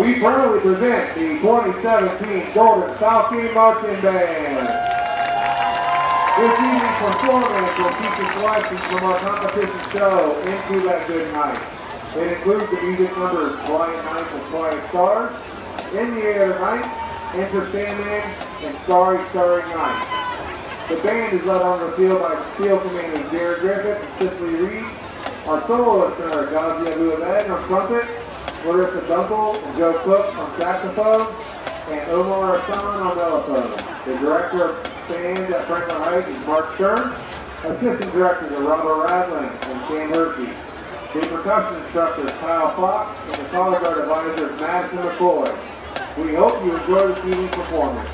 we proudly present the 2017 Golden Falcon Marching Band. This evening's performance will feature selections from our competition show, Into That Good Night. It includes the music numbers Quiet Nights and Quiet Stars, In the Air Tonight, Enter Sandman, and Starry Starry Night. The band is led on the field by field commander Jared Griffith and Cicely Reed. Our soloists are Gazia Luamed on trumpet, Larissa Dunkel and Joe Cook on saxophone, and Omar Hassan on mellophone. The director of band at Franklin Heights is Mark Stern. Assistant directors are Robert Radlin and Sam Hershey. The percussion instructor is Kyle Fox, and the color guard advisor is Madison McCoy. We hope you enjoy this evening's performance.